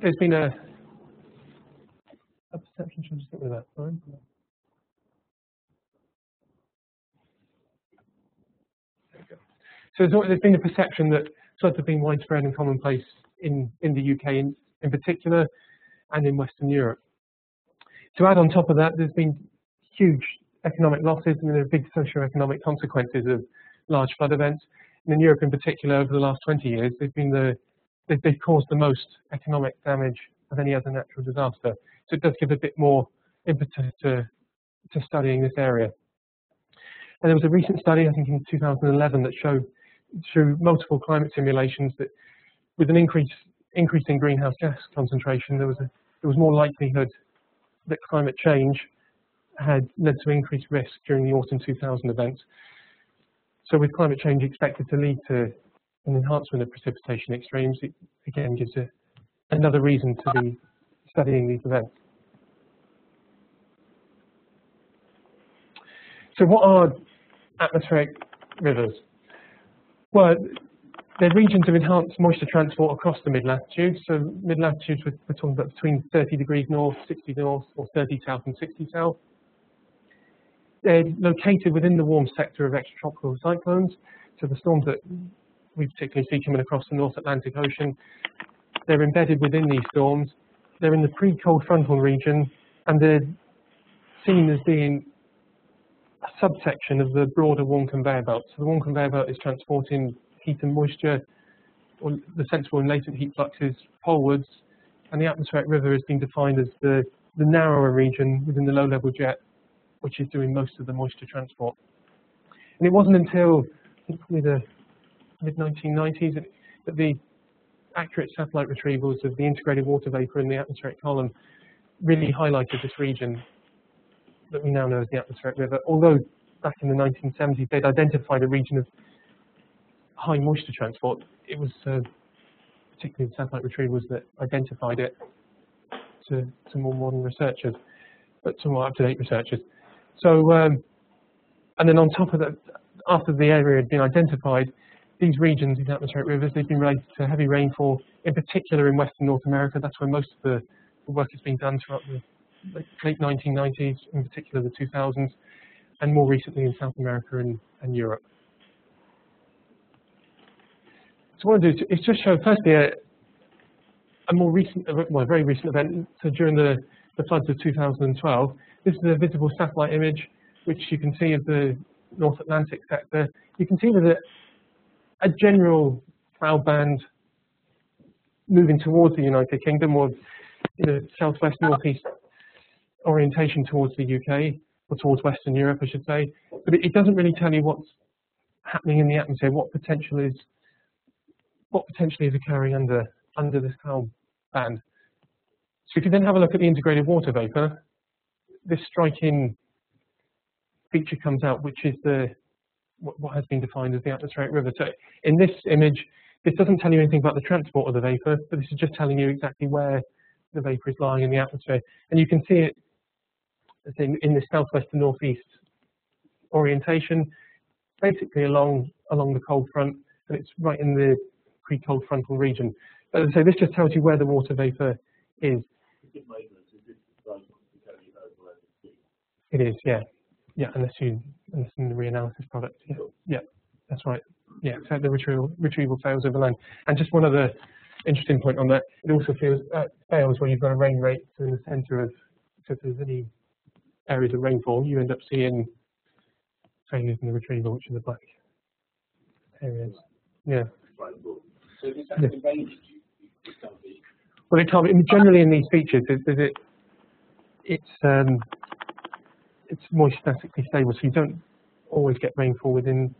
there's been a, a perception, should I just stick with that, sorry? So there's, there's been a perception that floods have been widespread and commonplace in, in the UK in, in particular and in Western Europe. To add on top of that, there's been huge economic losses and there are big socio-economic consequences of large flood events. And in Europe in particular, over the last 20 years, there's been the they've, they've caused the most economic damage of any other natural disaster. So it does give a bit more impetus to, to studying this area. And there was a recent study, I think in 2011, that showed through multiple climate simulations that with an increase increase in greenhouse gas concentration, there was a there was more likelihood that climate change had led to increased risk during the autumn 2000 events. So with climate change expected to lead to an enhancement of precipitation extremes, it again gives a, another reason to be studying these events. So what are atmospheric rivers? Well, they're regions of enhanced moisture transport across the mid-latitudes. So mid-latitudes, we're, we're talking about between 30 degrees north, 60 north, or 30 south and 60 south. They're located within the warm sector of extratropical cyclones. So the storms that we particularly see coming across the North Atlantic Ocean, they're embedded within these storms. They're in the pre-cold frontal region, and they're seen as being a subsection of the broader warm conveyor belt. So the warm conveyor belt is transporting heat and moisture, or the sensible and latent heat fluxes polewards, and the atmospheric river has been defined as the, the narrower region within the low-level jet, which is doing most of the moisture transport. And it wasn't until probably the mid-1990s that the accurate satellite retrievals of the integrated water vapor in the atmospheric column really highlighted this region that we now know as the atmospheric river. Although back in the 1970s they'd identified a region of high moisture transport, it was uh, particularly the satellite retrievals that identified it to, to more modern researchers, but to more up-to-date researchers. So, um, and then on top of that, after the area had been identified, these regions, these atmospheric rivers, they've been related to heavy rainfall, in particular in Western North America. That's where most of the, work has been done throughout the late 1990s, in particular the 2000s, and more recently in South America and, and Europe. So what I do is just show firstly a, a more recent, well, a very recent event. So during the, the floods of 2012, this is a visible satellite image, which you can see of the North Atlantic sector. You can see that a general cloud band moving towards the United Kingdom or a southwest northeast orientation towards the UK or towards Western Europe, I should say. But it, it doesn't really tell you what's happening in the atmosphere, what potential is what potentially is occurring under under this cloud band. So if you then have a look at the integrated water vapor, this striking feature comes out, which is the what, what has been defined as the atmospheric river. So in this image, this doesn't tell you anything about the transport of the vapor, but this is just telling you exactly where the vapor is lying in the atmosphere. And you can see it in, in the southwest to northeast orientation, basically along along the cold front, and it's right in the pre-cold frontal region. But so this just tells you where the water vapor is. It is, yeah. Yeah, unless you in the reanalysis product. Yeah, yeah, that's right. Yeah, so the retrieval retrieval fails over land. And just one other interesting point on that, it also fails, uh, fails when you've got a rain rate in the centre of so if there's any areas of rainfall, you end up seeing failures in the retrieval, which are the black areas. Yeah. So is that the range Well, it can't, generally in these features, is, is it, it's um, it's more statically stable, so you don't always get rainfall within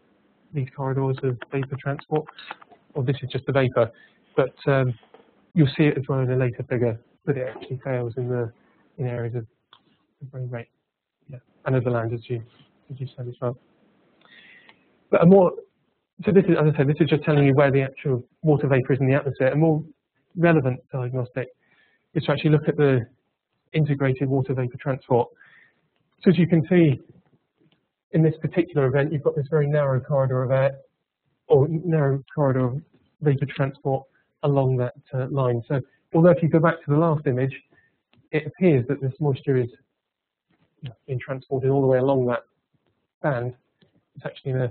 these corridors of vapor transport. Or this is just the vapor, but um, you'll see it as well in a later figure that it actually fails in the in areas of, rain rate, yeah, and land as you as you said as well. But a more so this is, as I said, this is just telling you where the actual water vapor is in the atmosphere. A more relevant diagnostic is to actually look at the integrated water vapor transport. So as you can see, in this particular event, you've got this very narrow corridor of air, or narrow corridor of vapor transport along that uh, line. So although if you go back to the last image, it appears that this moisture is being transported all the way along that band. It's actually in a,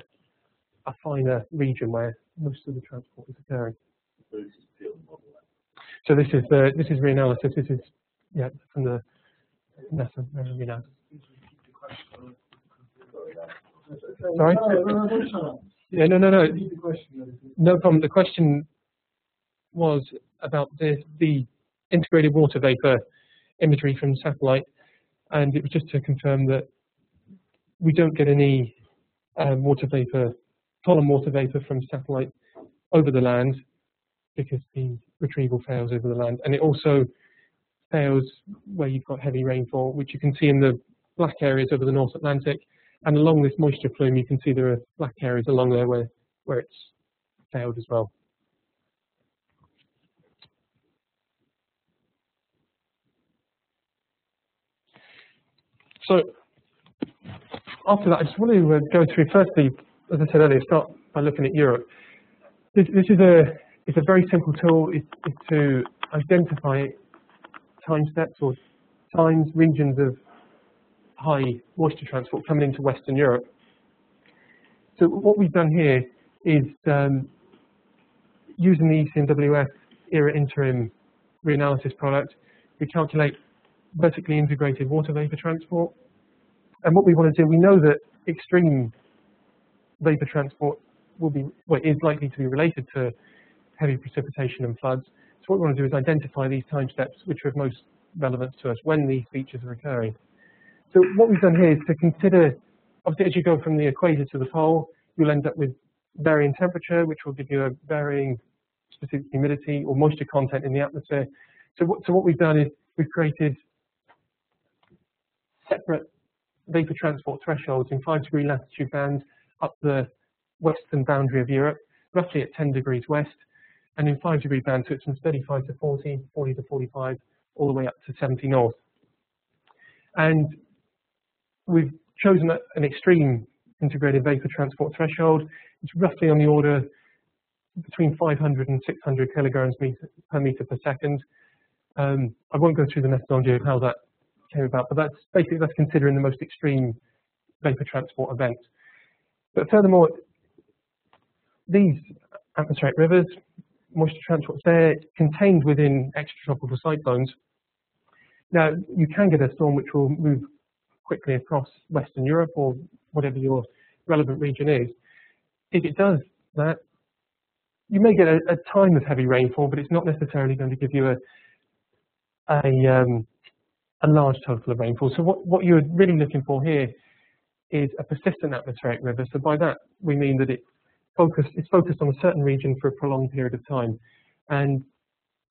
a finer region where most of the transport is occurring. So this is model. So this is the this is reanalysis. This is yeah from the NASA uh, reanalysis. Sorry? Yeah, no, no, no, no problem. The question was about the the integrated water vapor imagery from satellite, and it was just to confirm that we don't get any um, water vapor, column water vapor from satellite over the land because the retrieval fails over the land, and it also fails where you've got heavy rainfall, which you can see in the black areas over the North Atlantic, and along this moisture plume, you can see there are black areas along there where, where it's failed as well. So after that, I just want to uh, go through firstly, as I said earlier, start by looking at Europe. This, this is a it's a very simple tool. It's, it's to identify time steps or times, regions of high moisture transport coming into Western Europe. So what we've done here is um, using the ECMWF ERA interim reanalysis product, we calculate vertically integrated water vapor transport. And what we want to do, we know that extreme vapor transport will be, well, is likely to be related to heavy precipitation and floods. So what we want to do is identify these time steps which are of most relevance to us when these features are occurring. So what we've done here is to consider, obviously as you go from the equator to the pole, you'll end up with varying temperature, which will give you a varying specific humidity or moisture content in the atmosphere. So what, so what we've done is we've created separate vapor transport thresholds in five degree latitude bands up the western boundary of Europe, roughly at 10 degrees west, and in five degree bands, so it's from 35 to 40, 40 to 45, all the way up to 70 north. And we've chosen an extreme integrated vapor transport threshold. It's roughly on the order between 500 and 600 kilograms meter, per meter per second. Um, I won't go through the methodology of how that came about, but that's basically that's considering the most extreme vapor transport events. But furthermore, these atmospheric rivers, moisture transports, they're contained within extratropical cyclones. Now, you can get a storm which will move quickly across Western Europe or whatever your relevant region is. If it does that, you may get a, a time of heavy rainfall, but it's not necessarily going to give you a a, um, a large total of rainfall. So what, what you're really looking for here is a persistent atmospheric river. So by that, we mean that it focused, it's focused on a certain region for a prolonged period of time. And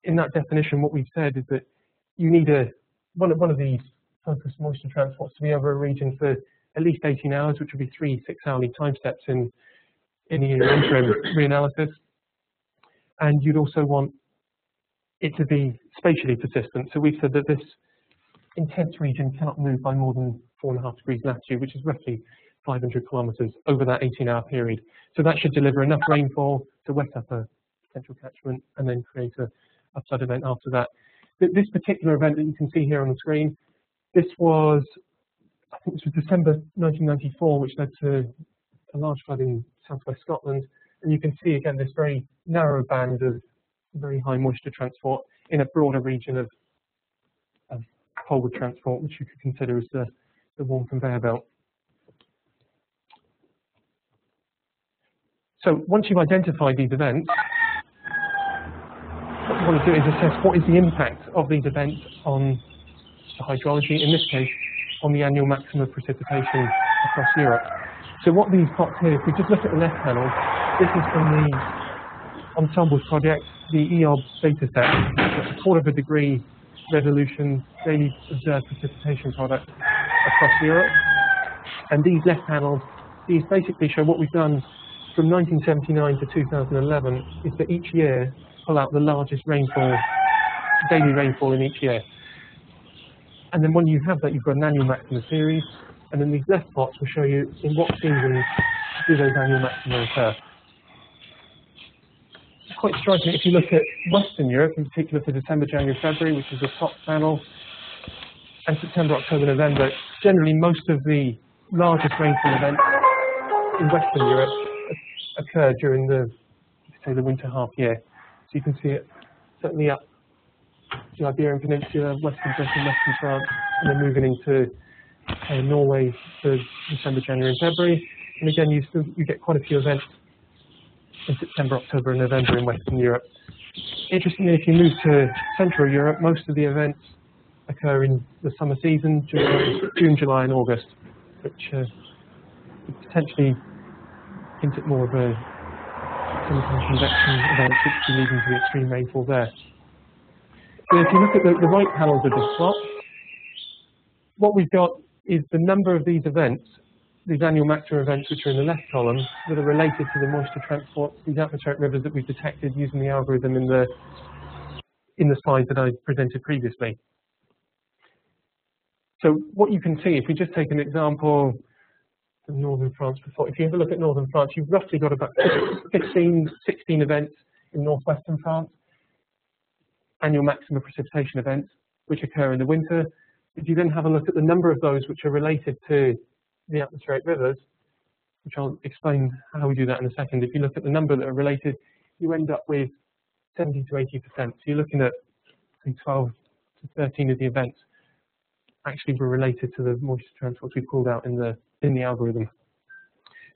in that definition, what we've said is that you need a one of, one of these focused moisture transports to be over a region for at least 18 hours, which would be three six-hourly time steps in, in the interim reanalysis. And you'd also want it to be spatially persistent. So we've said that this intense region cannot move by more than four and a half degrees latitude, which is roughly 500 kilometers over that 18-hour period. So that should deliver enough rainfall to wet up a potential catchment and then create a, a flood event after that. This particular event that you can see here on the screen this was, I think this was December 1994, which led to a large flood in southwest Scotland. And you can see again this very narrow band of very high moisture transport in a broader region of, of transport, which you could consider as the, the warm conveyor belt. So once you've identified these events, what you want to do is assess what is the impact of these events on the hydrology, in this case, on the annual maximum precipitation across Europe. So what these plots here, if we just look at the left panel, this is from the Ensembles project, the E-OBS data set, a quarter of a degree resolution daily observed precipitation product across Europe. And these left panels, these basically show what we've done from 1979 to 2011 is that each year pull out the largest rainfall, daily rainfall in each year. And then when you have that, you've got an annual maximum series. And then these left plots will show you in what seasons do those annual maxima occur. It's quite striking if you look at Western Europe, in particular for December, January, February, which is the top panel, and September, October, November. Generally, most of the largest rainfall events in Western Europe occur during the, say, the winter half year. So you can see it certainly up the Iberian Peninsula, Western Britain, Western France, and then moving into uh, Norway for December, January, and February. And again, you still you get quite a few events in September, October, and November in Western Europe. Interestingly, if you move to Central Europe, most of the events occur in the summer season, June, June July, and August, which uh, potentially hint at more of a convection event, which leading to extreme rainfall there. So if you look at the, the right panels of this plot, what we've got is the number of these events, these annual maximum events which are in the left column, that are related to the moisture transport, these atmospheric rivers that we've detected using the algorithm in the in the slide that I presented previously. So what you can see, if we just take an example northern France before, if you have a look at northern France, you've roughly got about 15, 16 events in northwestern France, annual maximum precipitation events, which occur in the winter. If you then have a look at the number of those which are related to the atmospheric rivers, which I'll explain how we do that in a second. If you look at the number that are related, you end up with 70 to 80%. So you're looking at say 12 to 13 of the events actually were related to the moisture transports we pulled out in the in the algorithm.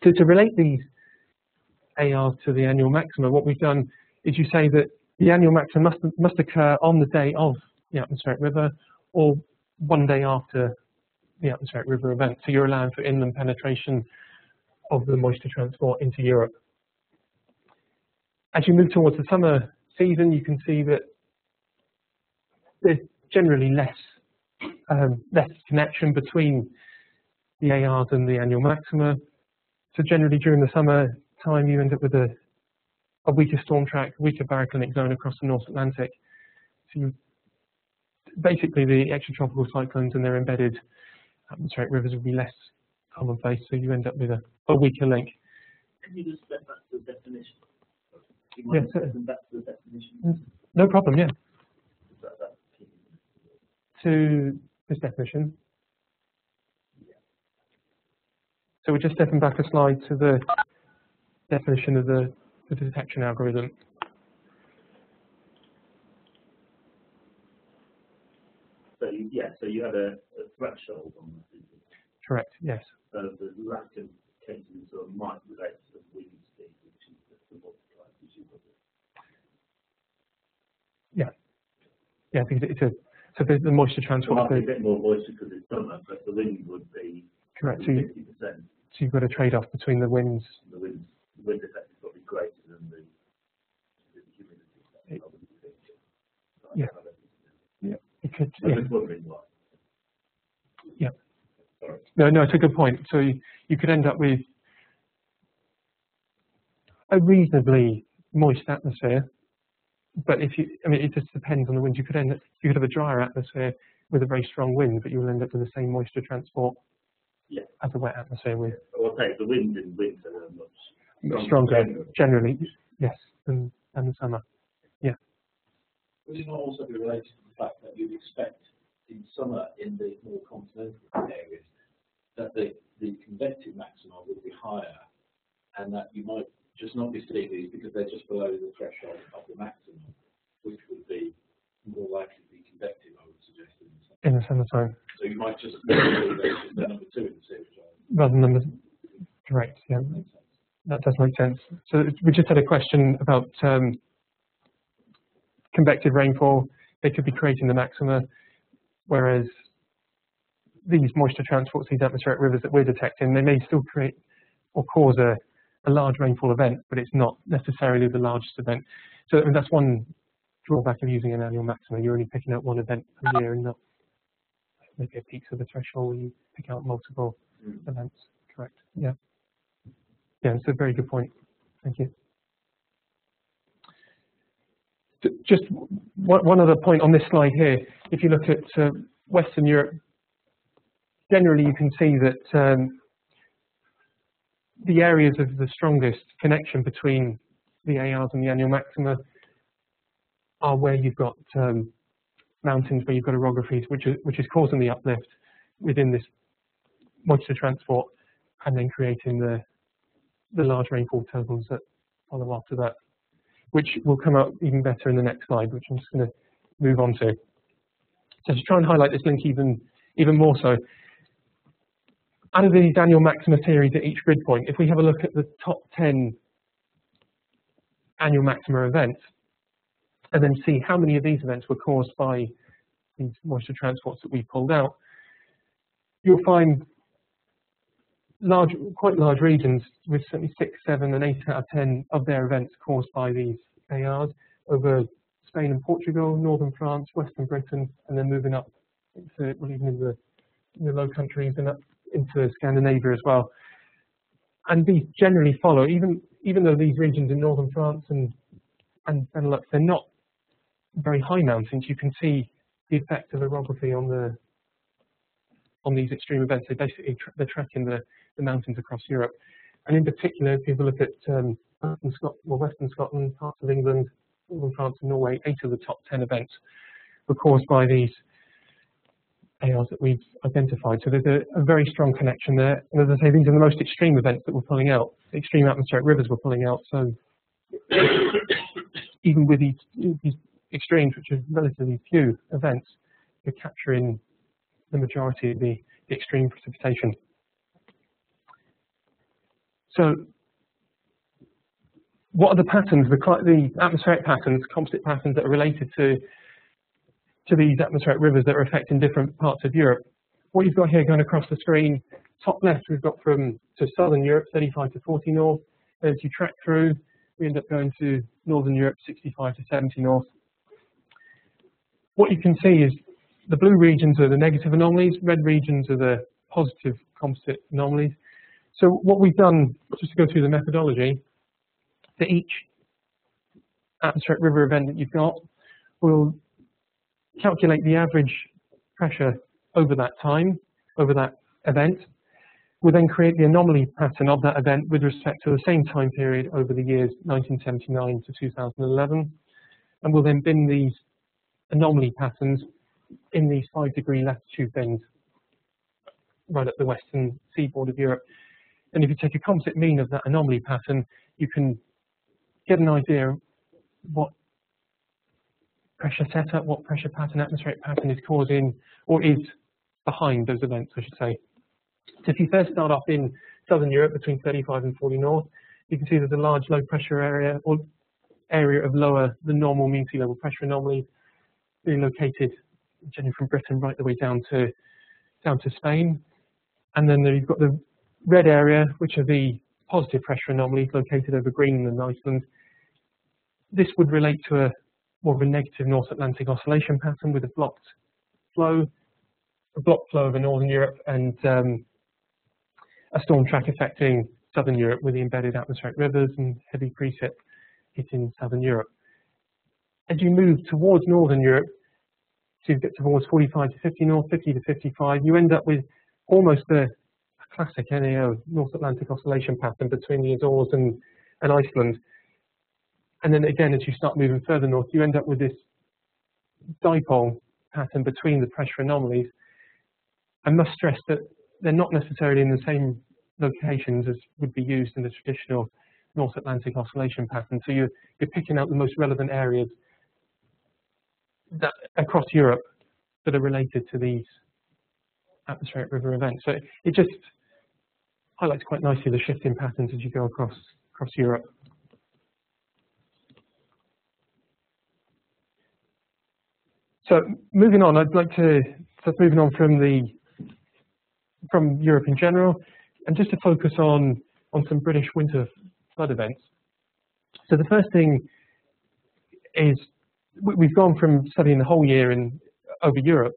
So to relate these ARs to the annual maxima, what we've done is you say that the annual maximum must must occur on the day of the atmospheric river or one day after the atmospheric river event. So you're allowing for inland penetration of the moisture transport into Europe. As you move towards the summer season, you can see that there's generally less um, less connection between the ARs and the annual maxima. So generally during the summer time, you end up with a, a weaker storm track, weaker baroclinic zone across the North Atlantic. So you, basically the extratropical cyclones and their embedded atmospheric rivers will be less commonplace, so you end up with a, a weaker link. Can you just step back to the definition? Yes, mind sir. back to the definition? No problem, yeah. To this definition. So we're just stepping back a slide to the definition of the, the detection algorithm. So you, yeah, so you had a, a threshold on system. Correct, yes. So the lack of cases sort of might relate to the wind speed, which is the, the multiplier, which is what the Yeah, because it's a, so the, the moisture transport, might a bit more moisture because it's summer, but the wind would be correct, so, you, fifty percent. so you've got a trade-off between the winds. The wind, the wind effect greater than the, the humidity. It- think. Yeah. It could, I'm yeah. Yeah. Sorry. No, no, it's a good point. So you, you could end up with a reasonably moist atmosphere, but if you, I mean, it just depends on the wind. You could end up, you could have a drier atmosphere with a very strong wind, but you'll end up with the same moisture transport Yeah. as a wet atmosphere with I'll say the wind in winter much stronger, generally. generally, yes, than, than the summer. Yeah. Would it not also be related to the fact that you'd expect in summer in the more continental areas that the, the convective maxima would be higher and that you might just not be seeing these because they're just below the threshold of the maximum, which would be more likely to be convective, I would suggest. In the summer. in the summertime, So you might just number two in the series. right? rather than the correct. Yeah. That does make sense. So we just had a question about um, convective rainfall. They could be creating the maxima, whereas these moisture transports, these atmospheric rivers that we're detecting, they may still create or cause a, a large rainfall event, but it's not necessarily the largest event. So I mean, that's one drawback of using an annual maxima. You're only picking out one event per year and not maybe a peak of the threshold where you pick out multiple Mm. events. Correct. Yeah. Yeah, it's a very good point. Thank you. Just one, other point on this slide here. If you look at uh, Western Europe, generally you can see that um, the areas of the strongest connection between the ARs and the annual maxima are where you've got um, mountains where you've got orographies, which is, which is causing the uplift within this moisture transport and then creating the, the large rainfall totals that follow after that, which will come out even better in the next slide, which I'm just going to move on to. So to try and highlight this link even, even more so, out of these annual maxima series at each grid point, if we have a look at the top 10 annual maxima events, and then see how many of these events were caused by these moisture transports that we pulled out, you'll find large, quite large regions with certainly six, seven, and eight out of ten of their events caused by these ARs over Spain and Portugal, northern France, western Britain, and then moving up into well, even in the, in the Low Countries and up into Scandinavia as well. And these generally follow, even even though these regions in northern France and and Benelux, they're not very high mountains, you can see the effect of orography on the on these extreme events. They basically tra they're tracking the, the mountains across Europe, and in particular, if you look at um, Western, Scot well, Western Scotland, parts of England, France, and Norway, eight of the top ten events were caused by these ARs that we've identified. So there's a, a, very strong connection there. And as I say, these are the most extreme events that we're pulling out. Extreme atmospheric rivers we're pulling out. So even with these, these extremes, which are relatively few events, you're capturing the majority of the, extreme precipitation. So what are the patterns, the, the atmospheric patterns, composite patterns that are related to, to these atmospheric rivers that are affecting different parts of Europe? What you've got here going across the screen, top left we've got from to southern Europe, 35 to 40 north. As you track through, we end up going to northern Europe, 65 to 70 north what you can see is the blue regions are the negative anomalies, red regions are the positive composite anomalies. So what we've done, just to go through the methodology, for each atmospheric river event that you've got, we'll calculate the average pressure over that time, over that event. We'll then create the anomaly pattern of that event with respect to the same time period over the years 1979 to 2011. And we'll then bin these anomaly patterns in these five degree latitude bends right at the western seaboard of Europe. And if you take a composite mean of that anomaly pattern, you can get an idea what pressure setup, what pressure pattern, atmospheric pattern is causing, or is behind those events, I should say. So if you first start off in southern Europe between 35 and 40 north, you can see there's a large low pressure area or area of lower than normal mean sea level pressure anomalies being located generally from Britain right the way down to down to Spain. And then you've got the red area, which are the positive pressure anomalies located over Greenland and Iceland. This would relate to a more of a negative North Atlantic oscillation pattern with a blocked flow, a blocked flow over Northern Europe and um, a storm track affecting Southern Europe with the embedded atmospheric rivers and heavy precip hitting Southern Europe as you move towards Northern Europe, you get towards 45 to 50 north, 50 to 55, you end up with almost a, a classic NAO, North Atlantic oscillation pattern between the Azores and, and Iceland. And then again, as you start moving further north, you end up with this dipole pattern between the pressure anomalies. I must stress that they're not necessarily in the same locations as would be used in the traditional North Atlantic oscillation pattern. So you're, you're picking out the most relevant areas that across Europe that are related to these atmospheric river events. So it just highlights quite nicely the shifting patterns as you go across across Europe. So moving on, I'd like to so moving on from the from Europe in general, and just to focus on on some British winter flood events. So the first thing is we've gone from studying the whole year in over Europe.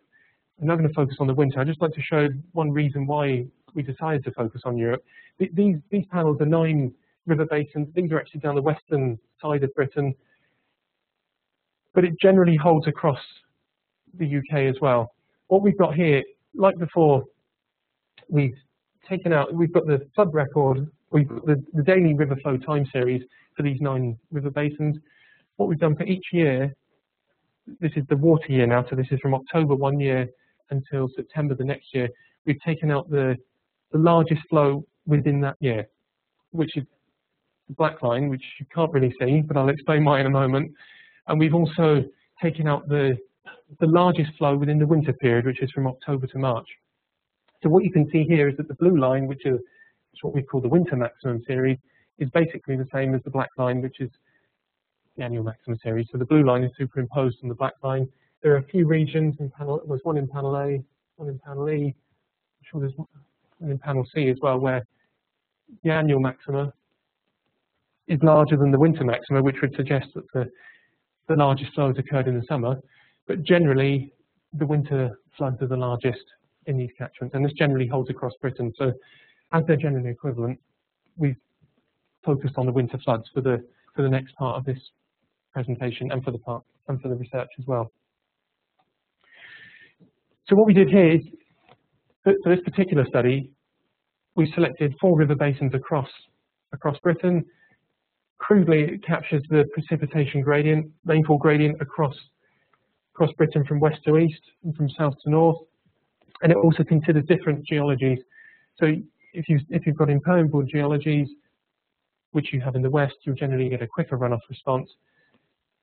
I'm now going to focus on the winter. I'd just like to show one reason why we decided to focus on Europe. These, these panels are nine river basins. These are actually down the western side of Britain, but it generally holds across the UK as well. What we've got here, like before, we've taken out, we've got the flood record we've got the, the daily river flow time series for these nine river basins. What we've done for each year, this is the water year now, so this is from October one year until September the next year. We've taken out the, the largest flow within that year, which is the black line, which you can't really see, but I'll explain why in a moment. And we've also taken out the, the largest flow within the winter period, which is from October to March. So what you can see here is that the blue line, which is what we call the winter maximum series, is basically the same as the black line, which is the annual maximum series. So the blue line is superimposed on the black line. There are a few regions in panel, there's one in panel A, one in panel E, I'm sure there's one in panel C as well, where the annual maxima is larger than the winter maxima, which would suggest that the, the largest flows occurred in the summer. But generally, the winter floods are the largest in these catchments, and this generally holds across Britain. So as they're generally equivalent, we've focused on the winter floods for the for the next part of this presentation and for the part and for the research as well. So what we did here is, for, for this particular study, we selected four river basins across across Britain. Crudely, it captures the precipitation gradient, rainfall gradient across across Britain from west to east and from south to north. And it also considers different geologies. So if you if you've got impermeable geologies, which you have in the west, you'll generally get a quicker runoff response.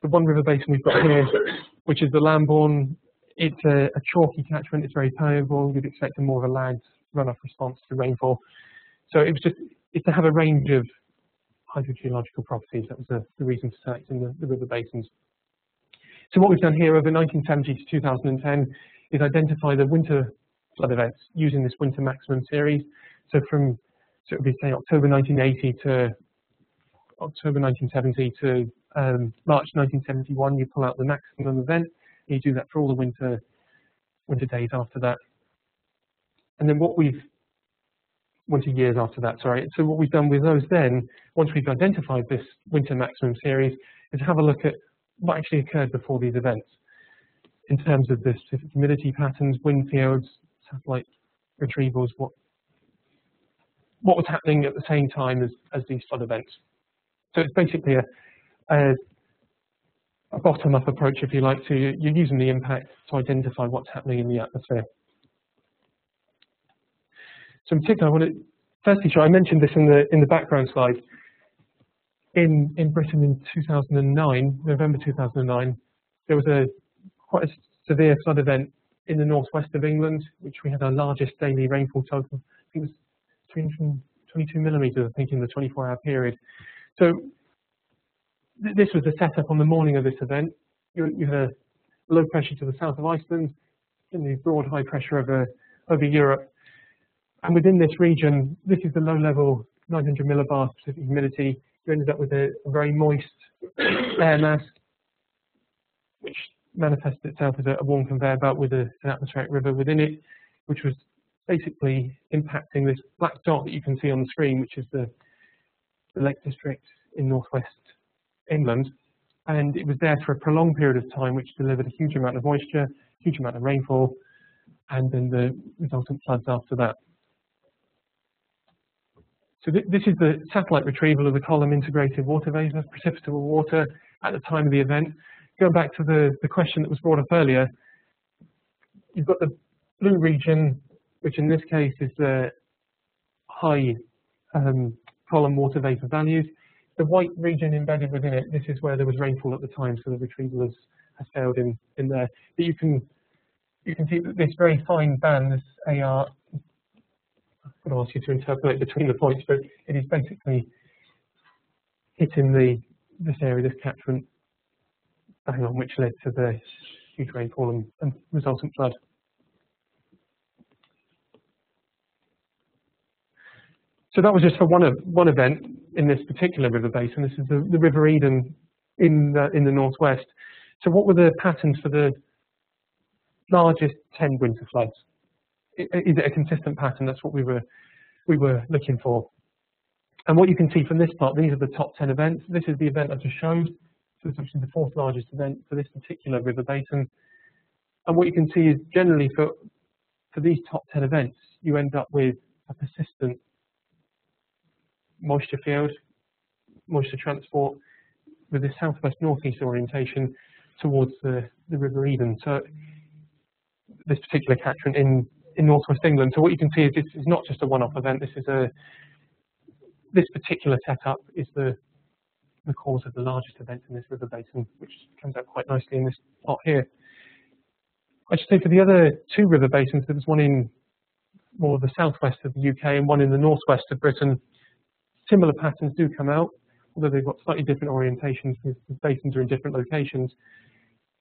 The one river basin we've got here, which is the Lambourn, it's a, a chalky catchment, it's very permeable, you'd expect a more of a lagged runoff response to rainfall. So it was just, it's to have a range of hydrogeological properties, that was the, the reason for selecting the, the river basins. So what we've done here over 1970 to 2010 is identify the winter flood events using this winter maximum series. So from, so it would be say October 1980 to October 1970 to um, March 1971, you pull out the maximum event. You do that for all the winter winter days after that. And then what we've winter years after that, sorry. So what we've done with those then, once we've identified this winter maximum series, is have a look at what actually occurred before these events in terms of the specific humidity patterns, wind fields, satellite retrievals, what what was happening at the same time as, as these flood events. So it's basically a, a, a bottom-up approach, if you like, to you're using the impact to identify what's happening in the atmosphere. So in particular, I want to firstly show, I mentioned this in the in the background slide. In in Britain in 2009, November 2009, there was a quite a severe flood event in the northwest of England, which we had our largest daily rainfall total. I think it was 322 millimetres, I think, in the 24-hour period. So th this was the setup on the morning of this event. You, you had a low pressure to the south of Iceland, and the broad high pressure over over Europe. And within this region, this is the low-level 900 millibars specific humidity. You ended up with a, a very moist air mass, which manifested itself as a, a warm conveyor belt with a, an atmospheric river within it, which was basically impacting this black dot that you can see on the screen, which is the, the Lake District in northwest England. And it was there for a prolonged period of time, which delivered a huge amount of moisture, huge amount of rainfall, and then the resultant floods after that. So th this is the satellite retrieval of the column integrated water vapor, precipitable water at the time of the event. Going back to the, the question that was brought up earlier, you've got the blue region, which in this case is the high um, column water vapor values. The white region embedded within it, this is where there was rainfall at the time, so the retrieval has, has failed in, in there. But you can you can see that this very fine band, this AR, I'm going to ask you to interpolate between the points, but it is basically hitting the this area, this catchment, bang on, which led to the huge rainfall and, and resultant flood. So that was just for one of one event in this particular river basin. This is the, the River Eden in the, in the northwest. So what were the patterns for the largest 10 winter floods? Is it a consistent pattern? That's what we were we were looking for. And what you can see from this part, these are the top 10 events. This is the event I just showed. So it's actually the fourth largest event for this particular river basin. And what you can see is generally for for these top 10 events, you end up with a persistent moisture field, moisture transport with a southwest northeast orientation towards the, the River Eden. So this particular catchment in, in northwest England. So what you can see is this is not just a one-off event. This is a this particular setup is the the cause of the largest event in this river basin, which comes out quite nicely in this plot here. I should say for the other two river basins, there was one in more of the southwest of the UK and one in the northwest of Britain. Similar patterns do come out, although they've got slightly different orientations because the basins are in different locations.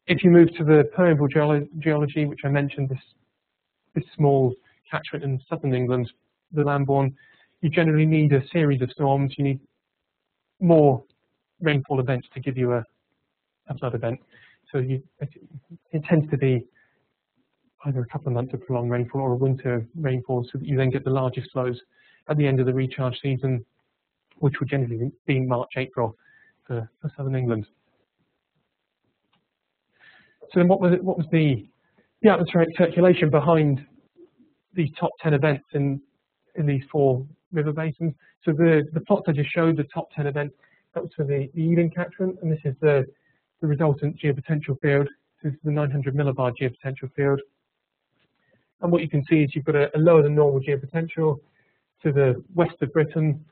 If you move to the permeable geolo geology, which I mentioned, this, this small catchment in southern England, the Lambourn, you generally need a series of storms. You need more rainfall events to give you a, a flood event. So you, it, it, tends to be either a couple of months of prolonged rainfall or a winter rainfall so that you then get the largest flows at the end of the recharge season, which would generally be March, April for, for southern England. So then what was, it, what was the, the atmospheric circulation behind these top 10 events in, in these four river basins? So the, the plots I just showed, the top 10 events, that was for the, the Eden catchment, and this is the, the resultant geopotential field. This is the 900 millibar geopotential field. And what you can see is you've got a, a lower than normal geopotential to the west of Britain,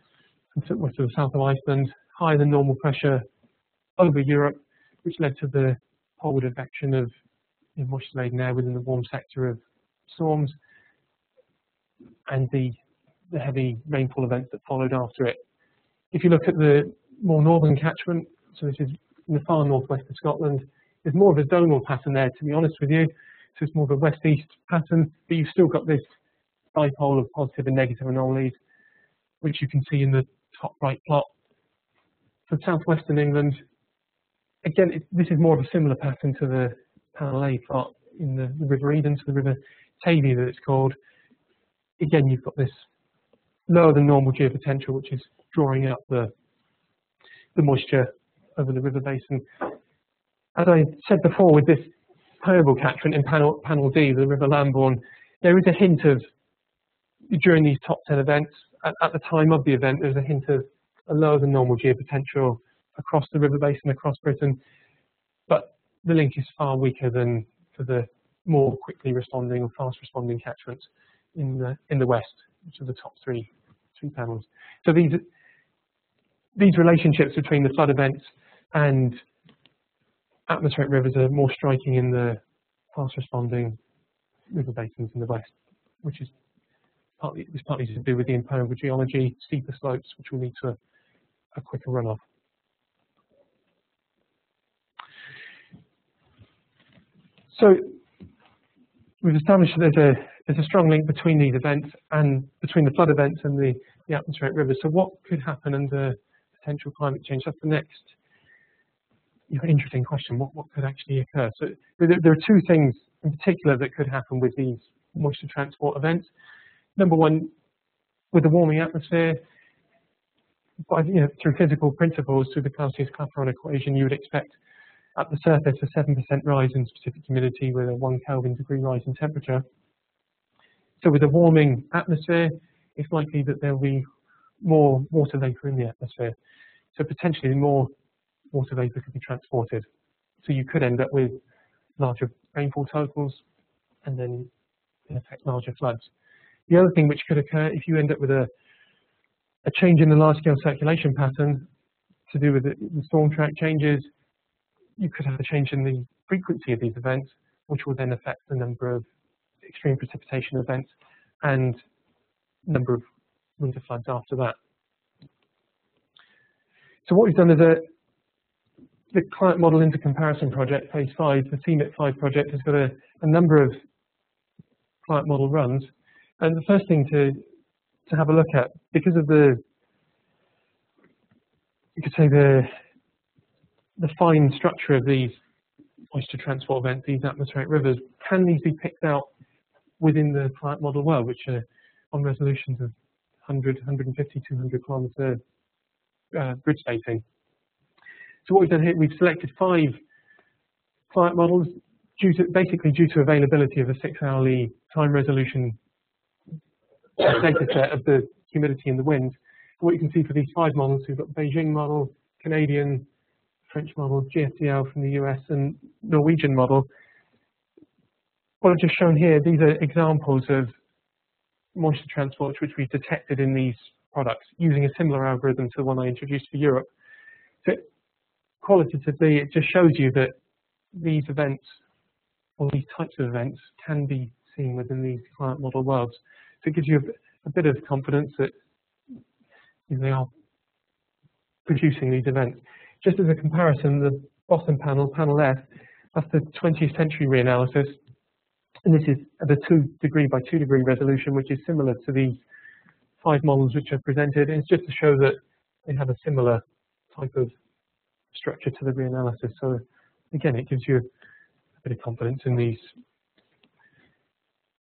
west of the south of Iceland, higher than normal pressure over Europe, which led to the poleward advection of moisture-laden air within the warm sector of storms, and the, the heavy rainfall events that followed after it. If you look at the more northern catchment, so this is in the far northwest of Scotland, there's more of a zonal pattern there, to be honest with you. So it's more of a west-east pattern, but you've still got this dipole of positive and negative anomalies, which you can see in the top right plot. For southwestern England, again, it, this is more of a similar pattern to the panel A plot in the, the River Eden, to the River Tavy that it's called. Again, you've got this lower than normal geopotential, which is drawing out the, the moisture over the river basin. As I said before, with this permeable catchment in panel, panel D, the River Lambourn, there is a hint of, during these top 10 events, at, at the time of the event, there's a hint of a lower than normal geopotential across the river basin, across Britain, but the link is far weaker than for the more quickly responding or fast responding catchments in the in the west, which are the top three three panels. So these these relationships between the flood events and atmospheric rivers are more striking in the fast responding river basins in the west, which is partly is partly to do with the impermeable geology, steeper slopes, which will lead to a, a quicker runoff. So we've established that there's a there's a strong link between these events and between the flood events and the, the atmospheric rivers. So what could happen under potential climate change? That's the next you know, interesting question. What what could actually occur? So there, there are two things in particular that could happen with these moisture transport events. Number one, with the warming atmosphere, by, you know, through physical principles, through the Clausius-Clapeyron equation, you would expect at the surface a 7% rise in specific humidity with a 1 Kelvin degree rise in temperature. So with a warming atmosphere, it's likely that there will be more water vapor in the atmosphere. So potentially more water vapor could be transported. So you could end up with larger rainfall totals and then in effect larger floods. The other thing which could occur if you end up with a, a change in the large scale circulation pattern to do with the, the storm track changes, you could have a change in the frequency of these events, which will then affect the number of extreme precipitation events and number of winter floods after that. So what we've done is a the climate model intercomparison project, phase five, the CMIP 5 project has got a, a number of client model runs. And the first thing to to have a look at, because of the you could say the the fine structure of these moisture transport events, these atmospheric rivers, can these be picked out within the climate model well, which are on resolutions of 100, 150, 200 kilometer uh, grid spacing. So what we've done here, we've selected five climate models due to, basically due to availability of a six hourly time resolution set of the humidity and the wind. What you can see for these five models, we've got Beijing model, Canadian, French model, GFDL from the US, and Norwegian model. What I've just shown here, these are examples of moisture transport which we've detected in these products using a similar algorithm to the one I introduced for Europe. So qualitatively, it just shows you that these events or these types of events can be seen within these climate model worlds. It gives you a, a bit of confidence that they are producing these events. Just as a comparison, the bottom panel, panel F, that's the 20th century reanalysis. And this is at a two degree by two degree resolution, which is similar to these five models which are presented. And it's just to show that they have a similar type of structure to the reanalysis. So again, it gives you a bit of confidence in these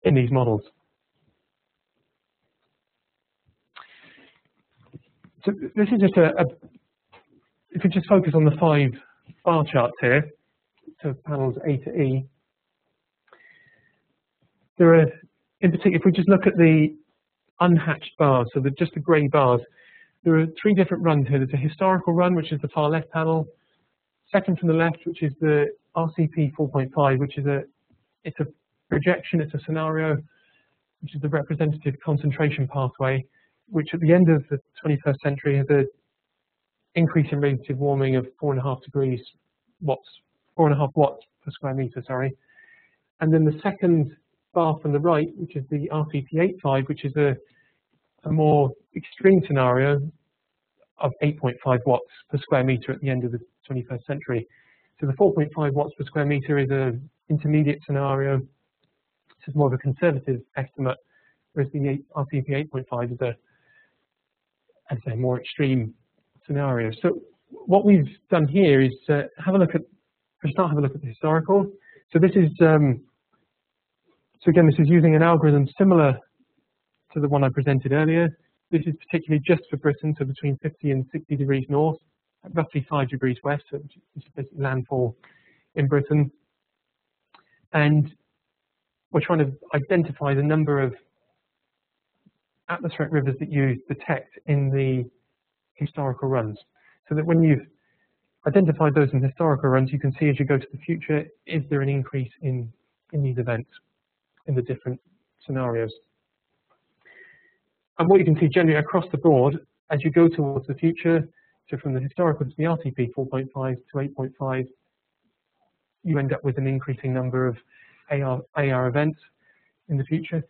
in these models. So this is just a, a if you just focus on the five bar charts here, so panels A to E, there are, in particular, if we just look at the unhatched bars, so the, just the grey bars, there are three different runs here. There's a historical run, which is the far left panel, second from the left, which is the RCP 4.5, which is a, it's a projection, it's a scenario, which is the representative concentration pathway, which at the end of the 21st century has an increase in relative warming of four and a half degrees watts, four and a half watts per square meter, sorry. And then the second bar from the right, which is the RCP 8.5, which is a, a more extreme scenario of 8.5 watts per square meter at the end of the 21st century. So the 4.5 watts per square meter is an intermediate scenario. This is more of a conservative estimate, whereas the RCP 8.5 is a, I'd say, more extreme scenarios. So what we've done here is uh, have a look at, for start, have a look at the historical. So this is, um, so again, this is using an algorithm similar to the one I presented earlier. This is particularly just for Britain, so between 50 and 60 degrees north, roughly 5 degrees west, so which is basically landfall in Britain. And we're trying to identify the number of atmospheric rivers that you detect in the historical runs. So that when you've identified those in historical runs, you can see as you go to the future, is there an increase in, in these events in the different scenarios. And what you can see generally across the board, as you go towards the future, so from the historical to the RCP 4.5 to 8.5, you end up with an increasing number of AR, AR events in the future.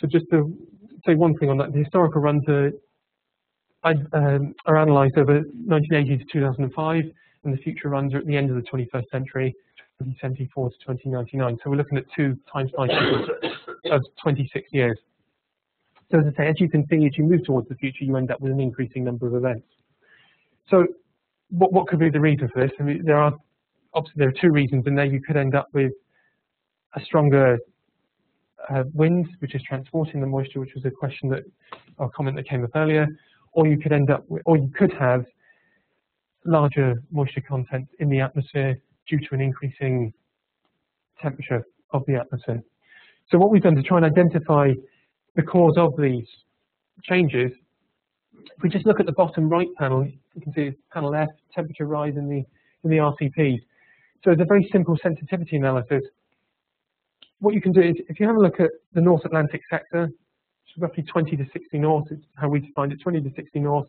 So just to say one thing on that, the historical runs are, um, are analysed over 1980 to 2005, and the future runs are at the end of the 21st century, 2074 to 2099. So we're looking at two time cycles of 26 years. So as I say, as you can see, as you move towards the future, you end up with an increasing number of events. So what, what could be the reason for this? I mean, there are obviously there are two reasons and there. You could end up with a stronger uh, wind, which is transporting the moisture, which was a question that or comment that came up earlier, or you could end up with, or you could have larger moisture content in the atmosphere due to an increasing temperature of the atmosphere. So what we've done to try and identify the cause of these changes, if we just look at the bottom right panel, you can see panel F, temperature rise in the in the RCPs. So it's a very simple sensitivity analysis. What you can do is, if you have a look at the North Atlantic sector, roughly 20 to 60 north, it's how we define it, 20 to 60 north,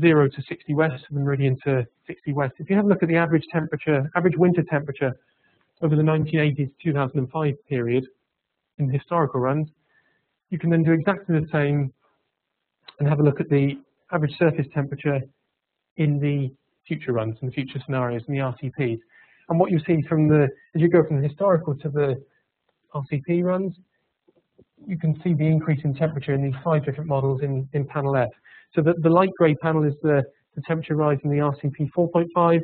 0 to 60 west, and meridian to 60 west. If you have a look at the average temperature, average winter temperature over the 1980s to 2005 period in historical runs, you can then do exactly the same and have a look at the average surface temperature in the future runs, in the future scenarios, in the RCPs. And what you see from the, as you go from the historical to the RCP runs, you can see the increase in temperature in these five different models in, in panel F. So the, the light grey panel is the, the temperature rise in the RCP 4.5.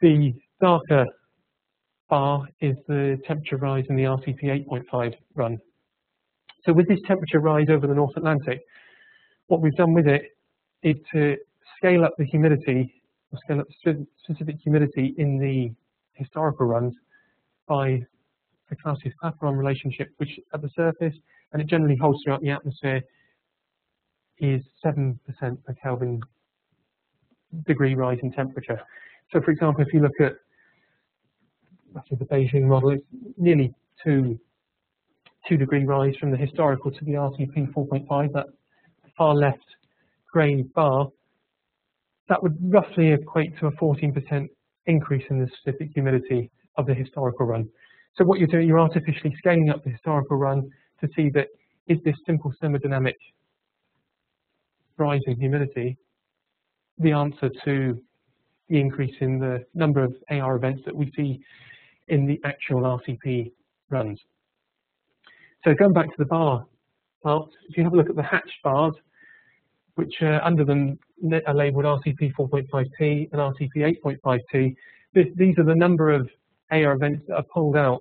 The darker bar is the temperature rise in the RCP 8.5 run. So with this temperature rise over the North Atlantic, what we've done with it is to scale up the humidity, specific humidity in the historical runs by the Clausius-Clapeyron relationship, which at the surface, and it generally holds throughout the atmosphere, is 7% per Kelvin degree rise in temperature. So for example, if you look at the Beijing model, it's nearly two, two degree rise from the historical to the RCP 4.5, that far left grey bar, that would roughly equate to a 14% increase in the specific humidity of the historical run. So what you're doing, you're artificially scaling up the historical run to see that is this simple thermodynamic rise in humidity the answer to the increase in the number of AR events that we see in the actual RCP runs. So going back to the bar part, if you have a look at the hatched bars, which uh, under them are labelled RCP 4.5T and RCP 8.5T, these are the number of AR events that are pulled out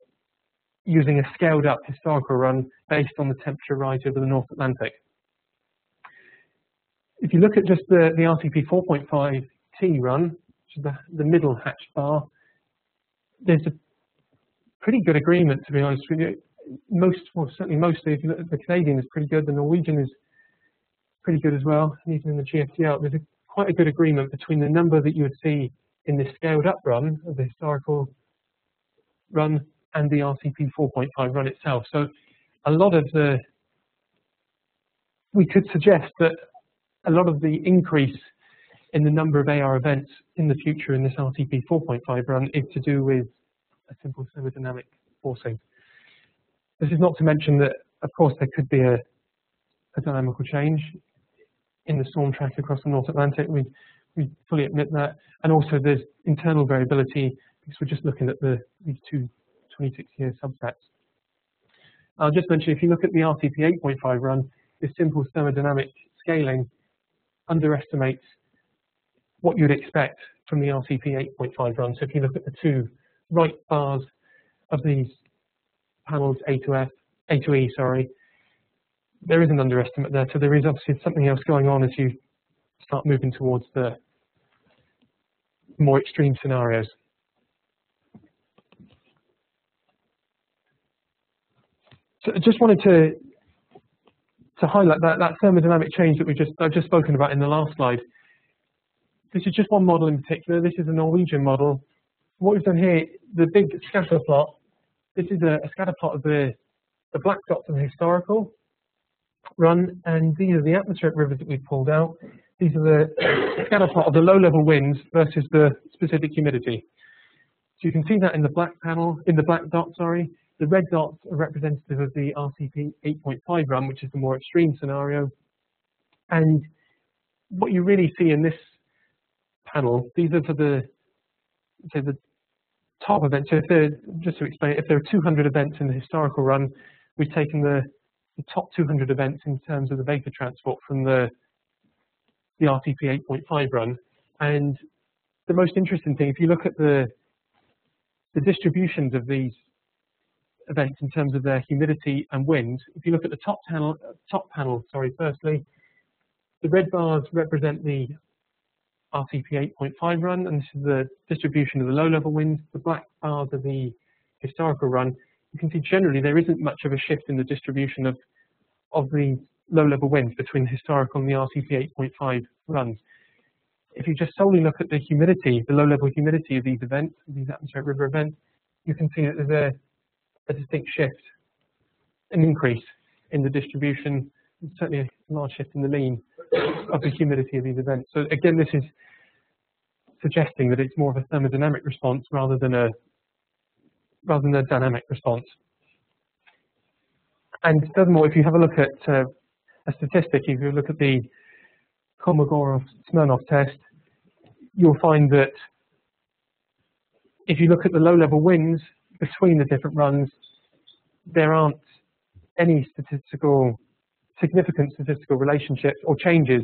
using a scaled up historical run based on the temperature rise over the North Atlantic. If you look at just the, the RCP 4.5T run, which is the, the middle hatch bar, there's a pretty good agreement, to be honest with you. Most, well, certainly mostly, if you look at the Canadian is pretty good, the Norwegian is pretty good as well, even in the GFDL, there's a, quite a good agreement between the number that you would see in the scaled up run of the historical run and the RCP 4.5 run itself. So a lot of the, we could suggest that a lot of the increase in the number of AR events in the future in this RCP 4.5 run is to do with a simple thermodynamic forcing. This is not to mention that, of course, there could be a, a dynamical change in the storm track across the North Atlantic. We, we fully admit that. And also there's internal variability because we're just looking at the these two 26-year subsets. I'll just mention, if you look at the RCP 8.5 run, this simple thermodynamic scaling underestimates what you'd expect from the RCP 8.5 run. So if you look at the two right bars of these panels A to F, A to E, sorry, there is an underestimate there. So there is obviously something else going on as you start moving towards the more extreme scenarios. So I just wanted to to highlight that, that thermodynamic change that we just I've just spoken about in the last slide. This is just one model in particular. This is a Norwegian model. What we've done here, the big scatter plot, this is a, a scatter plot of the, the black dots the historical run, and these are the atmospheric rivers that we've pulled out. These are the scatter plot of the low-level winds versus the specific humidity. So you can see that in the black panel, in the black dot, sorry, the red dots are representative of the RCP 8.5 run, which is the more extreme scenario. And what you really see in this panel, these are for the, say the top events. So if there, just to explain, if there are 200 events in the historical run, we've taken the, the top 200 events in terms of the vapor transport from the, the RCP 8.5 run. And the most interesting thing, if you look at the, the distributions of these events in terms of their humidity and wind. If you look at the top panel, top panel, sorry, firstly, the red bars represent the RCP 8.5 run, and this is the distribution of the low-level winds. The black bars are the historical run. You can see generally there isn't much of a shift in the distribution of, of the low-level winds between the historical and the RCP 8.5 runs. If you just solely look at the humidity, the low-level humidity of these events, these atmospheric river events, you can see that there's a a distinct shift, an increase in the distribution, certainly a large shift in the mean of the humidity of these events. So again, this is suggesting that it's more of a thermodynamic response rather than a rather than a dynamic response. And furthermore, if you have a look at uh, a statistic, if you look at the Kolmogorov-Smirnov test, you'll find that if you look at the low-level winds between the different runs, there aren't any statistical, significant statistical relationships or changes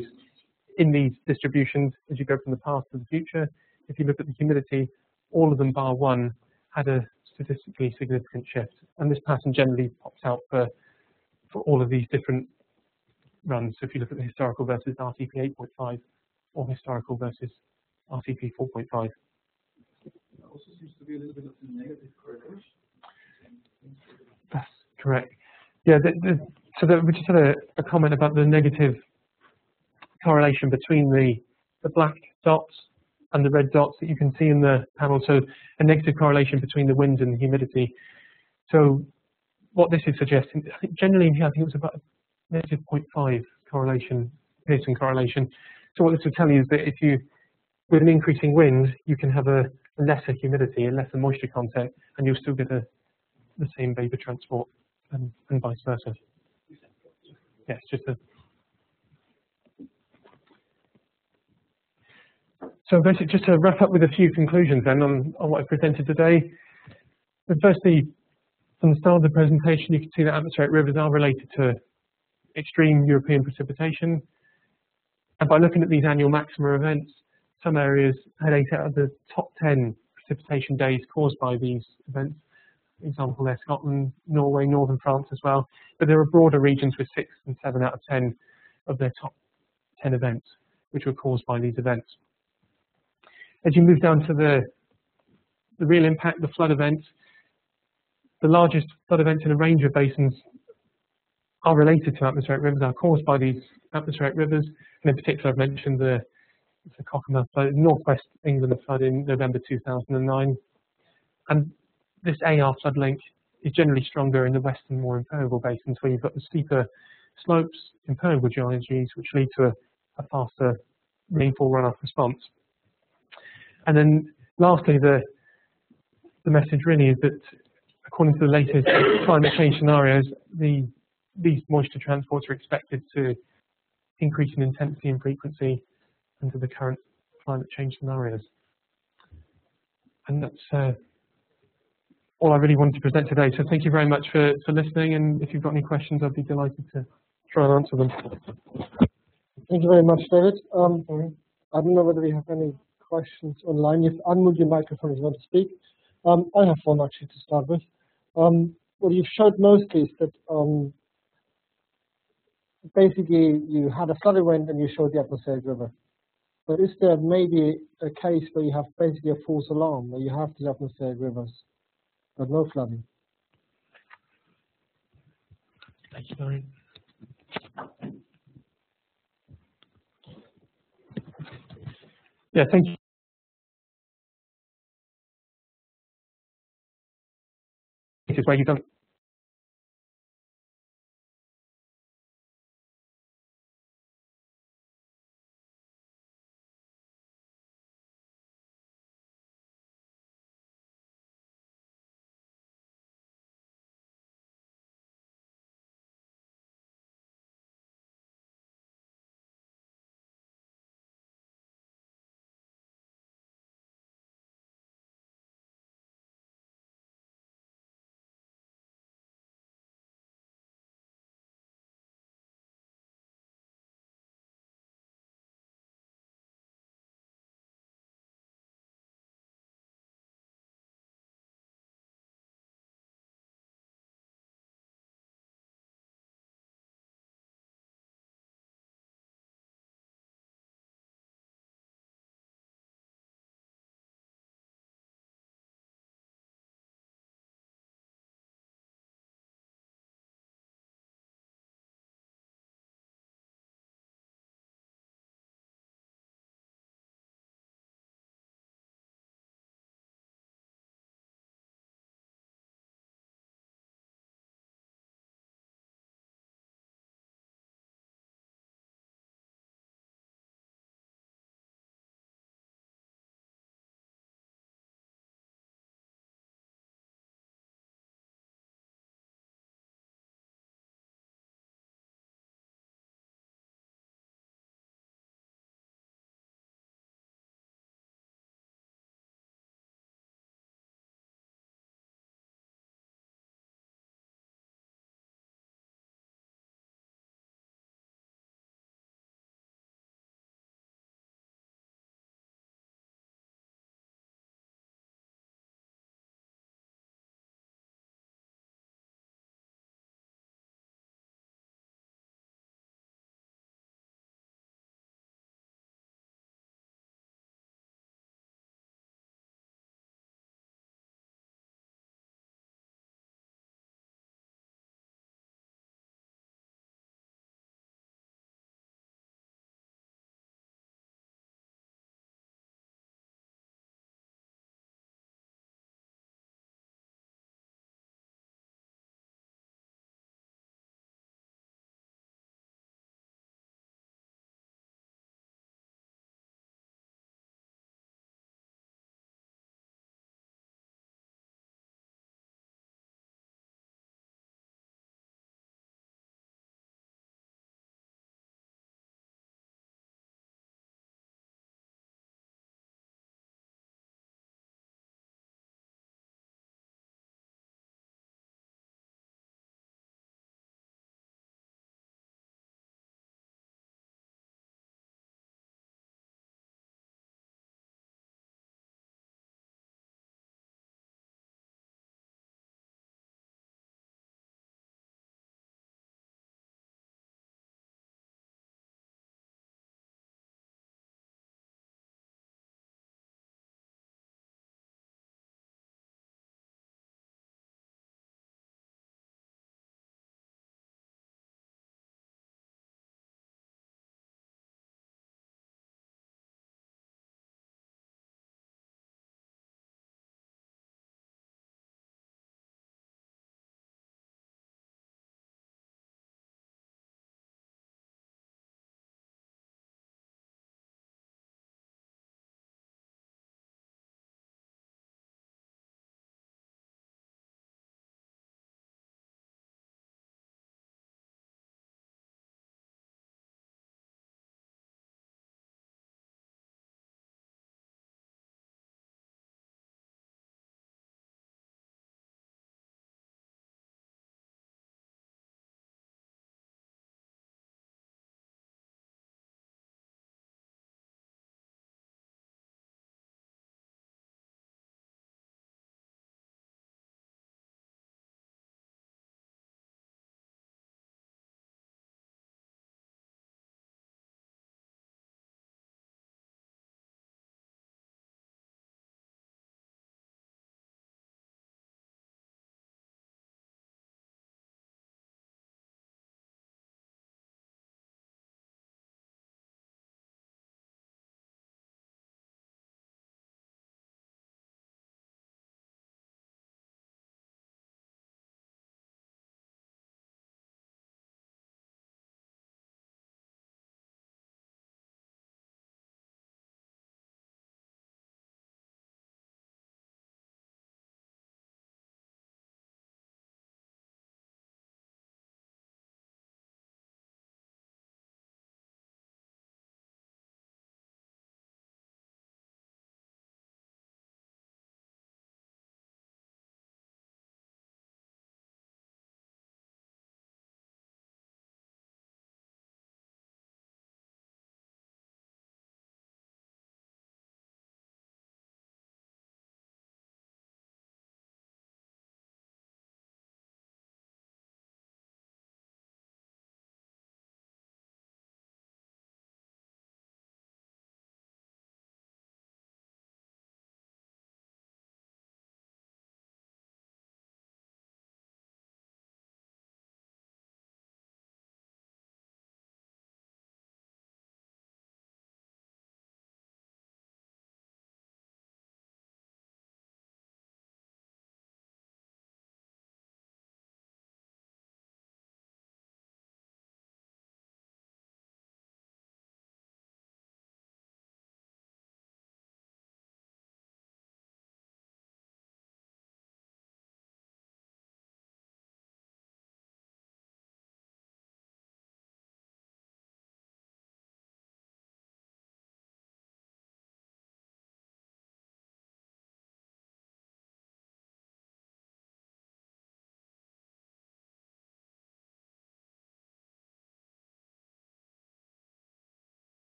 in these distributions as you go from the past to the future. If you look at the humidity, all of them bar one had a statistically significant shift. And this pattern generally pops out for, for all of these different runs. So if you look at the historical versus RCP 8.5 or historical versus RCP 4.5 That also seems to be a little bit of a negative correlation. That's correct. Yeah, the, the, so the, we just had a, a, comment about the negative correlation between the, the black dots and the red dots that you can see in the panel. So a negative correlation between the wind and the humidity. So what this is suggesting, I think generally, I think it was about negative 0.5 correlation, Pearson correlation. So what this will tell you is that if you, with an increasing wind, you can have a, a lesser humidity and lesser moisture content, and you'll still get a, the same vapor transport and, and vice versa. Yes, just a. So basically, just to wrap up with a few conclusions then on, on what I presented today. But firstly, from the start of the presentation, you can see that atmospheric rivers are related to extreme European precipitation. And by looking at these annual maxima events, some areas had eight out of the top 10 precipitation days caused by these events. For example, there Scotland, Norway, northern France as well. But there are broader regions with six and seven out of 10 of their top 10 events, which were caused by these events. As you move down to the, the real impact, the flood events, the largest flood events in a range of basins are related to atmospheric rivers, are caused by these atmospheric rivers. And in particular, I've mentioned the, the Cockermouth flood, northwest England flood in November 2009. And this AR flood link is generally stronger in the western, more impermeable basins where you've got the steeper slopes, impermeable geologies, which lead to a, a faster rainfall runoff response. And then lastly, the, the message really is that according to the latest climate change scenarios, the, these moisture transports are expected to increase in intensity and frequency under the current climate change scenarios. And that's uh, all I really wanted to present today. So thank you very much for, for listening. And if you've got any questions, I'd be delighted to try and answer them. Thank you very much, David. Um, I don't know whether we have any questions online. If unmute your microphone if you want to speak. Um, I have one actually to start with. Um, what you've showed mostly is that um, basically you had a flood event and you showed the atmospheric river. But is there maybe a case where you have basically a false alarm, where you have the atmospheric rivers, but no flooding? Thank you, Lauren. Yeah, thank you. This is where you don't